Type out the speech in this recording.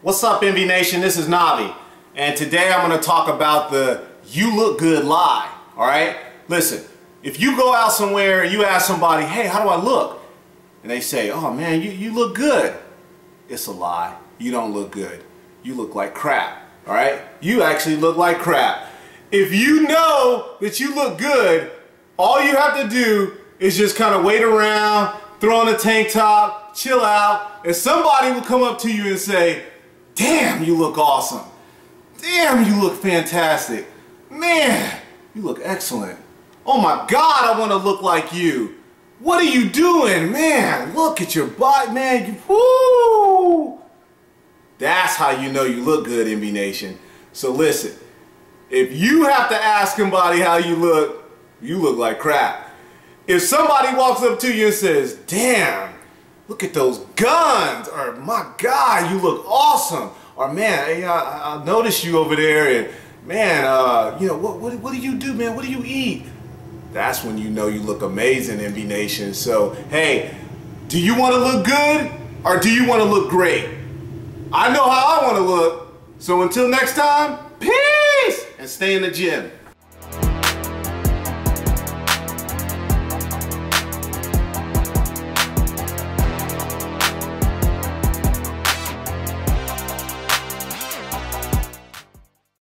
What's up, NV Nation? This is Nav-Vii, and today I'm going to talk about the you look good lie. All right? Listen, if you go out somewhere and you ask somebody, hey, how do I look? And they say, oh man, you, you look good. It's a lie. You don't look good. You look like crap. All right? You actually look like crap. If you know that you look good, all you have to do is just kind of wait around, throw on a tank top, chill out, and somebody will come up to you and say, damn, you look awesome. Damn, you look fantastic. Man, you look excellent. Oh my God, I want to look like you. What are you doing? Man, look at your butt, man. You, woo! That's how you know you look good, NV Nation. So listen, if you have to ask somebody how you look, you look like crap. If somebody walks up to you and says, damn, look at those guns, or my God, you look awesome, or man, I, I noticed you over there, and man, uh, you know, what, what, what do you do, man? What do you eat? That's when you know you look amazing, NV Nation. So, hey, do you want to look good, or do you want to look great? I know how I want to look. So until next time, peace, and stay in the gym.